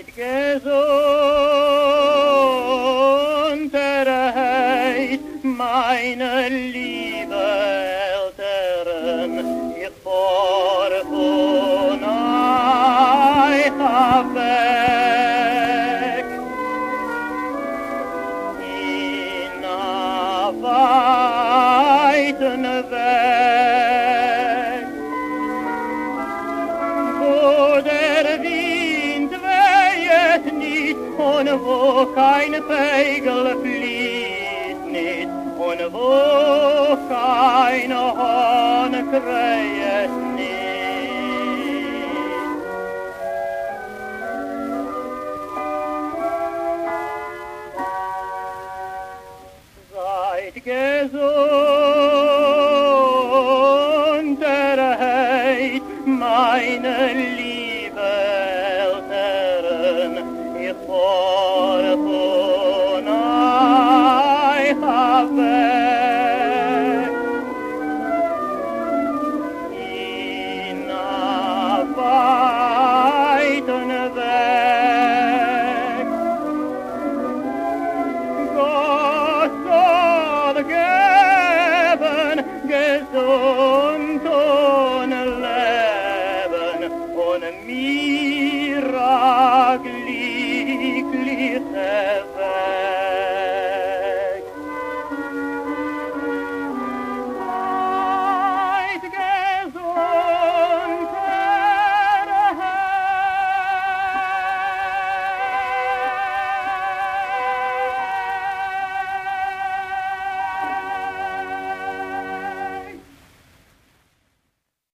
seid gesund, er heit, meine liebe Eltern, ich vor von euch hab weg. In a weiten Welt, wo kein Pegel fließt nicht und wo kein Hahn kräht nicht. Seid gesund, erheit, meine liebe On, ohne Leben, on me.